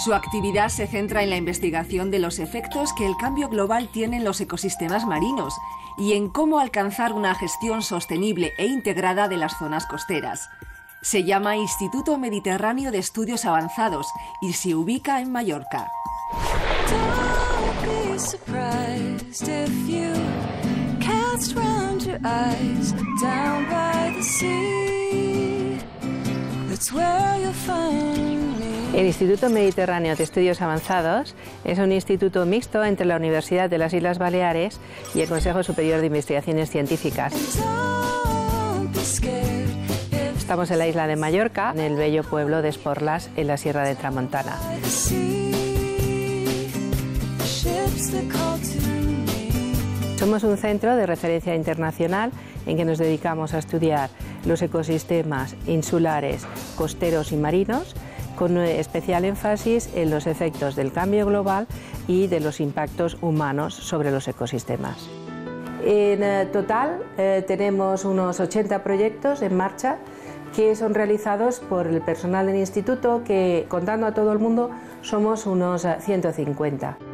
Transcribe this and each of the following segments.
Su actividad se centra en la investigación de los efectos que el cambio global tiene en los ecosistemas marinos y en cómo alcanzar una gestión sostenible e integrada de las zonas costeras. Se llama Instituto Mediterráneo de Estudios Avanzados y se ubica en Mallorca. El Instituto Mediterráneo de Estudios Avanzados es un instituto mixto entre la Universidad de las Islas Baleares y el Consejo Superior de Investigaciones Científicas. Estamos en la isla de Mallorca, en el bello pueblo de Esporlas, en la Sierra de Tramontana. Somos un centro de referencia internacional en que nos dedicamos a estudiar los ecosistemas insulares, costeros y marinos, con especial énfasis en los efectos del cambio global y de los impactos humanos sobre los ecosistemas. En eh, total eh, tenemos unos 80 proyectos en marcha que son realizados por el personal del instituto, que contando a todo el mundo somos unos 150. Eh,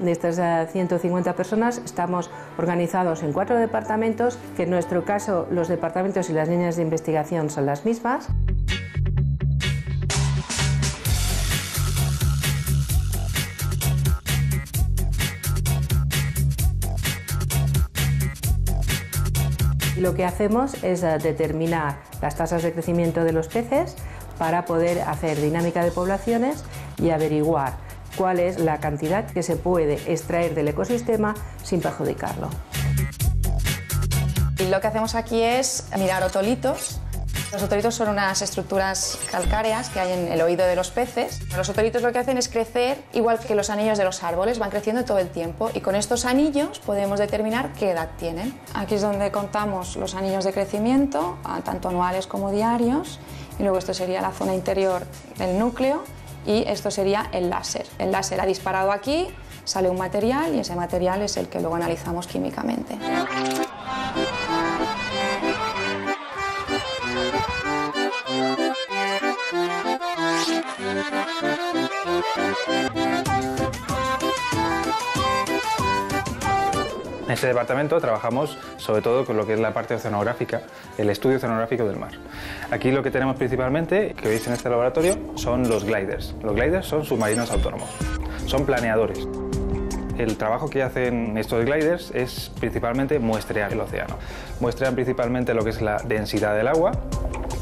de estas 150 personas estamos organizados en cuatro departamentos, que en nuestro caso los departamentos y las líneas de investigación son las mismas. Lo que hacemos es eh, determinar las tasas de crecimiento de los peces para poder hacer dinámica de poblaciones y averiguar cuál es la cantidad que se puede extraer del ecosistema sin perjudicarlo. lo que hacemos aquí es mirar otolitos. Los otolitos son unas estructuras calcáreas que hay en el oído de los peces. Los otolitos lo que hacen es crecer igual que los anillos de los árboles, van creciendo todo el tiempo y con estos anillos podemos determinar qué edad tienen. Aquí es donde contamos los anillos de crecimiento, tanto anuales como diarios, y luego esto sería la zona interior del núcleo y esto sería el láser. El láser ha disparado aquí, sale un material y ese material es el que luego analizamos químicamente. En este departamento trabajamos sobre todo con lo que es la parte oceanográfica, el estudio oceanográfico del mar. Aquí lo que tenemos principalmente, que veis en este laboratorio, son los gliders. Los gliders son submarinos autónomos, son planeadores. El trabajo que hacen estos gliders es principalmente muestrear el océano. Muestrean principalmente lo que es la densidad del agua,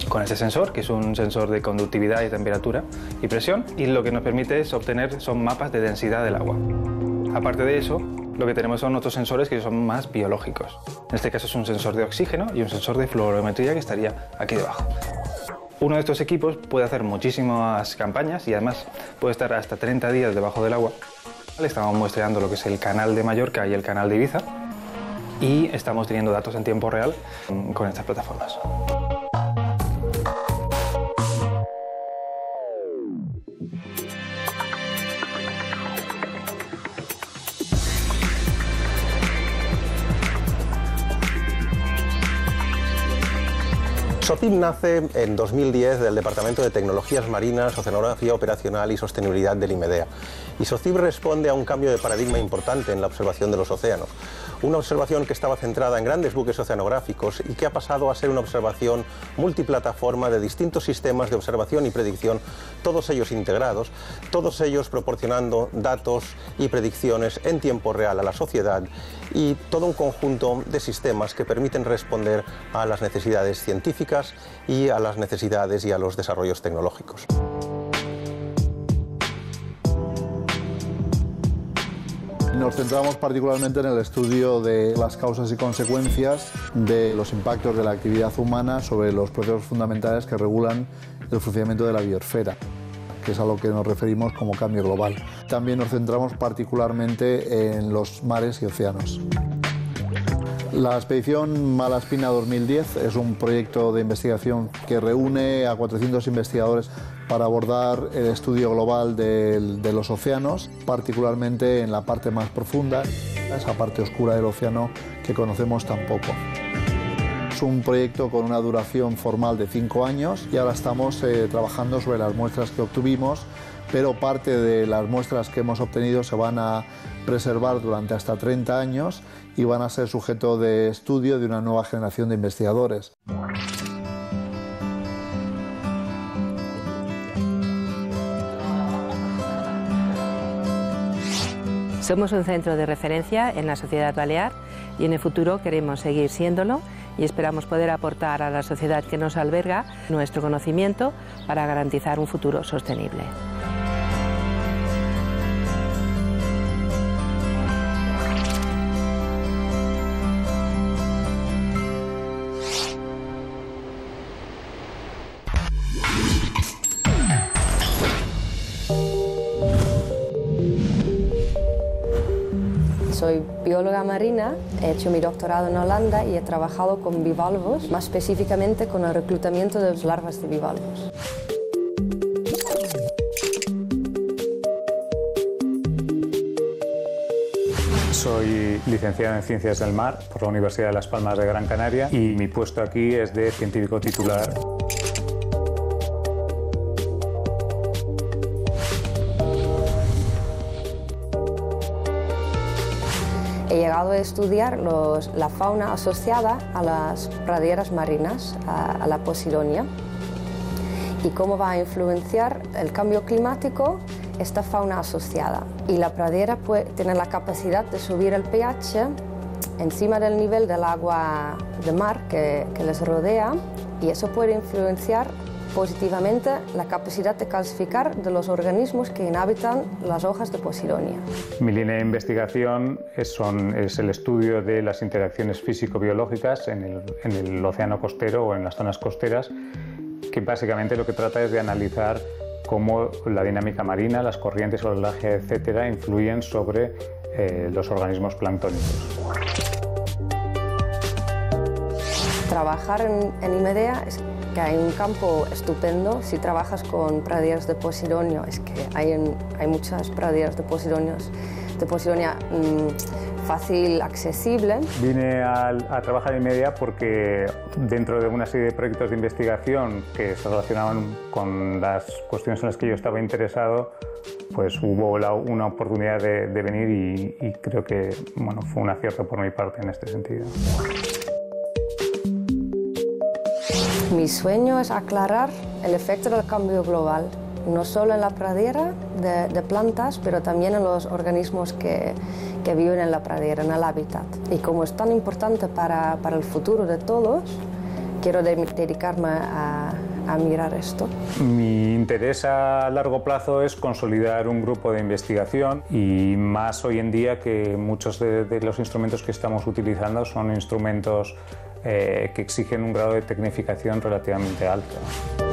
con ese sensor, que es un sensor de conductividad y temperatura y presión, y lo que nos permite es obtener son mapas de densidad del agua. Aparte de eso, lo que tenemos son otros sensores que son más biológicos. En este caso es un sensor de oxígeno y un sensor de fluorometría que estaría aquí debajo. Uno de estos equipos puede hacer muchísimas campañas y además puede estar hasta 30 días debajo del agua. Estamos muestreando lo que es el canal de Mallorca y el canal de Ibiza y estamos teniendo datos en tiempo real con estas plataformas. SOCIP nace en 2010 del Departamento de Tecnologías Marinas, Oceanografía Operacional y Sostenibilidad del IMEDEA. Y SOCIP responde a un cambio de paradigma importante en la observación de los océanos. Una observación que estaba centrada en grandes buques oceanográficos y que ha pasado a ser una observación multiplataforma de distintos sistemas de observación y predicción, todos ellos integrados, todos ellos proporcionando datos y predicciones en tiempo real a la sociedad y todo un conjunto de sistemas que permiten responder a las necesidades científicas y a las necesidades y a los desarrollos tecnológicos. Nos centramos particularmente en el estudio de las causas y consecuencias de los impactos de la actividad humana sobre los procesos fundamentales que regulan el funcionamiento de la biosfera que es a lo que nos referimos como cambio global. También nos centramos particularmente en los mares y océanos. La expedición Malaspina 2010 es un proyecto de investigación que reúne a 400 investigadores para abordar el estudio global de, los océanos, particularmente en la parte más profunda, esa parte oscura del océano que conocemos tan poco. Empezamos un proyecto con una duración formal de cinco años y ahora estamos eh, trabajando sobre las muestras que obtuvimos, pero parte de las muestras que hemos obtenido se van a preservar durante hasta 30 años y van a ser sujeto de estudio de una nueva generación de investigadores. Somos un centro de referencia en la sociedad balear y en el futuro queremos seguir siéndolo y esperamos poder aportar a la sociedad que nos alberga nuestro conocimiento para garantizar un futuro sostenible. Soy bióloga marina, he hecho mi doctorado en Holanda y he trabajado con bivalvos, más específicamente con el reclutamiento de las larvas de bivalvos. Soy licenciado en Ciencias del Mar por la Universidad de Las Palmas de Gran Canaria y mi puesto aquí es de científico titular. Llegado a estudiar los- la fauna asociada a las praderas marinas, a, a la posidonia, y cómo va a influenciar el cambio climático esta fauna asociada. Y la pradera puede, tiene la capacidad de subir el pH encima del nivel del agua de mar que, que les rodea y eso puede influenciar positivamente la capacidad de calcificar de los organismos que inhabitan las hojas de Posidonia. Mi línea de investigación es, son- es el estudio de las interacciones físico-biológicas en el, en el océano costero o en las zonas costeras, que básicamente lo que trata es de analizar cómo la dinámica marina, las corrientes, el oleaje, etcétera, influyen sobre eh, los organismos planctónicos. Trabajar en, en IMEDEA es que hay un campo estupendo. Si trabajas con praderas de posidonio, es que hay, en- hay muchas praderas de posidonios, de posidonia mm, fácil, accesible. Vine al- a, trabajar en media porque dentro de una serie de proyectos de investigación que se relacionaban con las cuestiones en las que yo estaba interesado, pues hubo la- una oportunidad de, de venir y, y creo que bueno, fue un acierto por mi parte en este sentido. Mi sueño es aclarar el efecto del cambio global, no solo en la pradera de, plantas, pero también en los organismos que, que viven en la pradera, en el hábitat. Y como es tan importante para, para el futuro de todos, quiero de- dedicarme a, mirar esto. Mi interés a largo plazo es consolidar un grupo de investigación y más hoy en día que muchos de los instrumentos que estamos utilizando son instrumentos eh, que exigen un grado de tecnificación relativamente alto.